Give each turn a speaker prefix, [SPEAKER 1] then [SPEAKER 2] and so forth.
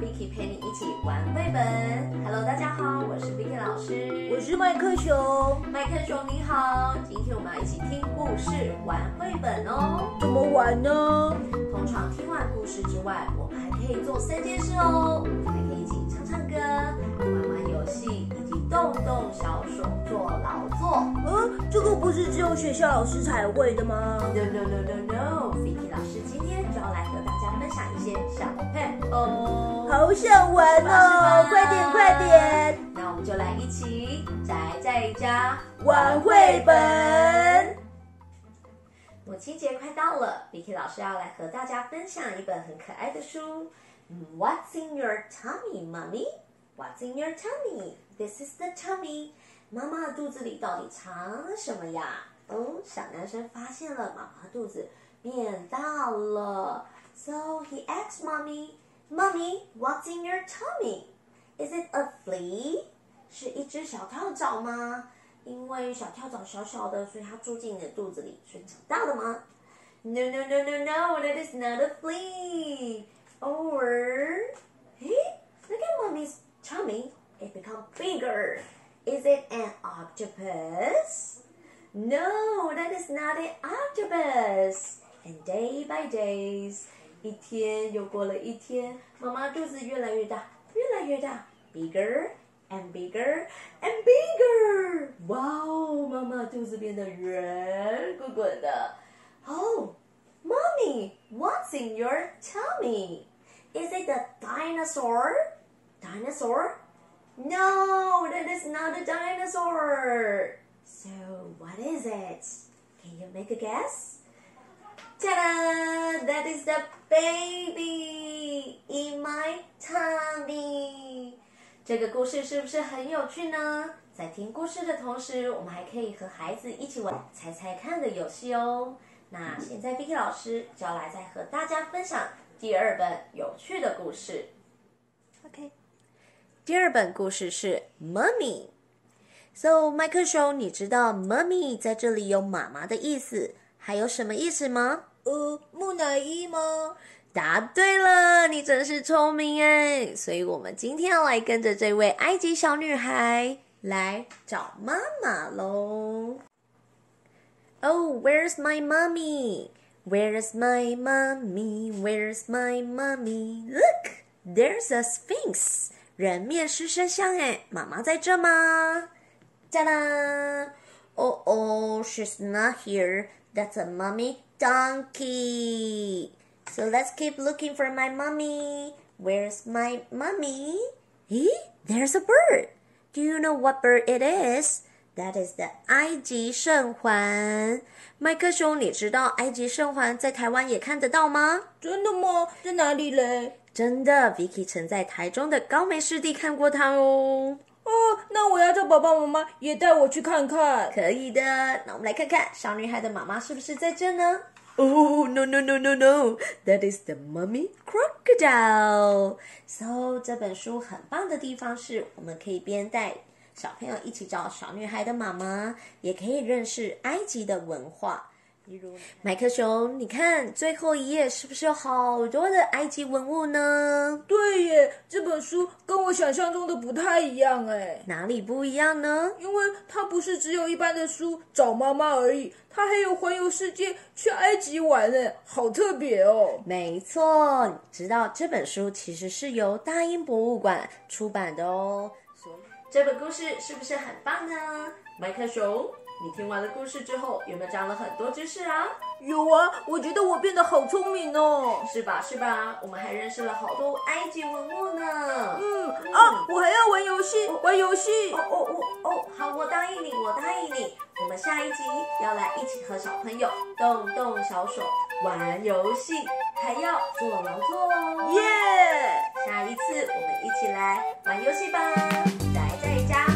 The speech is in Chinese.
[SPEAKER 1] Vicky 陪你一起玩绘本。Hello，大家好，我是 Vicky 老师，我
[SPEAKER 2] 是麦克熊。
[SPEAKER 1] 麦克熊你好，今天我们要一起听故事玩绘本哦。
[SPEAKER 2] 怎么玩呢？
[SPEAKER 1] 通常听完故事之外，我们还可以做三件事哦，还可以一起唱唱歌、玩玩游戏，以及动动小手做劳作。
[SPEAKER 2] 嗯，这个不是只有学校老师才会的吗
[SPEAKER 1] ？No no no no no，Vicky 老师今天就要来和大家分享一些小配哦。
[SPEAKER 2] 好想玩哦，快点快点！
[SPEAKER 1] 那我们就来一起宅在家
[SPEAKER 2] 玩绘本。
[SPEAKER 1] 母亲节快到了，Vicky 老师要来和大家分享一本很可爱的书。What's in your tummy, mommy? What's in your tummy? This is the tummy. 妈妈肚子里到底藏了什么呀？哦，小男生发现了妈妈肚子变大了。So he asked mommy, "Mommy, what's in your tummy? Is it a flea?" 是一只小跳蚤吗？因为小跳蚤小小的，所以它住进你的肚子里，所以长大了吗？No, no, no, no, no, that is not a flea. Or, hey, look at mommy's tummy. It become bigger. Is it an octopus? No, that is not an octopus. And day by days, 一天又过了一天，妈妈肚子越来越大，越来越大，bigger and bigger and bigger. 哇哦，妈妈肚子变得圆滚滚的。Oh, mommy, what's in your tummy? Is it a dinosaur? Dinosaur? No, that is not a dinosaur. So, what is it? Can you make a guess? Ta-da! That is the baby in my tummy. 这个故事是不是很有趣呢？在听故事的同时，我们还可以和孩子一起玩猜猜看的游戏哦。那现在 Vicky 老师就要来再和大家分享第二本有趣的故事。OK。第二本故事是 Mummy。So，麦克熊，你知道 Mummy 在这里有妈妈的意思，还有什么意思吗？
[SPEAKER 2] 呃，木乃伊吗？
[SPEAKER 1] 答对了，你真是聪明哎！所以我们今天要来跟着这位埃及小女孩来找妈妈喽。Oh, where's my mummy? Where's my mummy? Where's my mummy? Look, there's a sphinx. 人面狮身像哎，妈妈在这吗？哒啦！Oh oh, she's not here. That's a mummy donkey. So let's keep looking for my mummy. Where's my mummy? Hey, there's a bird. Do you know what bird it is? That is the 埃及圣环。麦克兄，你知道埃及圣环在台湾也看得到吗？
[SPEAKER 2] 真的吗？在哪里嘞？
[SPEAKER 1] 真的，Vicky 曾在台中的高梅湿地看过它哦。
[SPEAKER 2] 哦，那我要叫爸爸妈妈也带我去看看。
[SPEAKER 1] 可以的，那我们来看看小女孩的妈妈是不是在这呢？Oh no no no no no，that is the mummy crocodile。So 这本书很棒的地方是，我们可以边带小朋友一起找小女孩的妈妈，也可以认识埃及的文化。麦克熊，你看最后一页是不是有好多的埃及文物呢？
[SPEAKER 2] 对耶，这本书跟我想象中的不太一样哎。
[SPEAKER 1] 哪里不一样呢？
[SPEAKER 2] 因为它不是只有一般的书找妈妈而已，它还有环游世界去埃及玩哎，好特别哦。
[SPEAKER 1] 没错，你知道这本书其实是由大英博物馆出版的哦。这本故事是不是很棒呢？麦克熊。你听完了故事之后，有没有长了很多知识啊？
[SPEAKER 2] 有啊，我觉得我变得好聪明哦，
[SPEAKER 1] 是吧？是吧？我们还认识了好多埃及文物呢。
[SPEAKER 2] 嗯啊，我还要玩游戏，玩游戏。
[SPEAKER 1] 哦哦哦哦，好，我答应你，我答应你。我们下一集要来一起和小朋友动动小手玩游戏，还要做劳作哦。
[SPEAKER 2] 耶！
[SPEAKER 1] 下一次我们一起来玩游戏吧，宅在家。